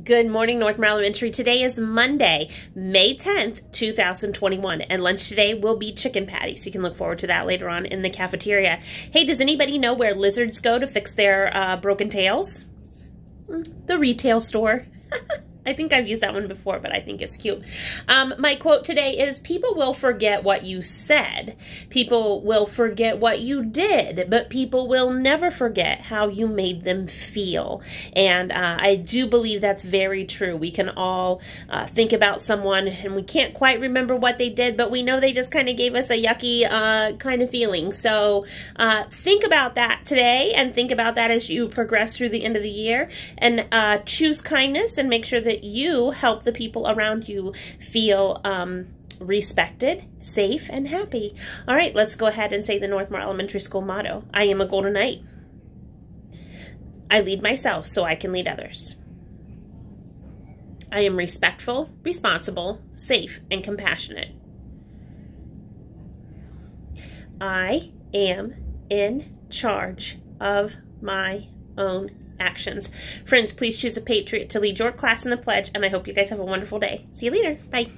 Good morning, Northmore Elementary. Today is Monday, May 10th, 2021, and lunch today will be chicken patty, so you can look forward to that later on in the cafeteria. Hey, does anybody know where lizards go to fix their uh, broken tails? Hmm, the retail store. I think I've used that one before, but I think it's cute. Um, my quote today is People will forget what you said. People will forget what you did, but people will never forget how you made them feel. And uh, I do believe that's very true. We can all uh, think about someone and we can't quite remember what they did, but we know they just kind of gave us a yucky uh, kind of feeling. So uh, think about that today and think about that as you progress through the end of the year and uh, choose kindness and make sure that that you help the people around you feel um, respected, safe, and happy. All right, let's go ahead and say the Northmore Elementary School motto. I am a Golden Knight. I lead myself so I can lead others. I am respectful, responsible, safe, and compassionate. I am in charge of my own actions. Friends, please choose a patriot to lead your class in the pledge, and I hope you guys have a wonderful day. See you later. Bye.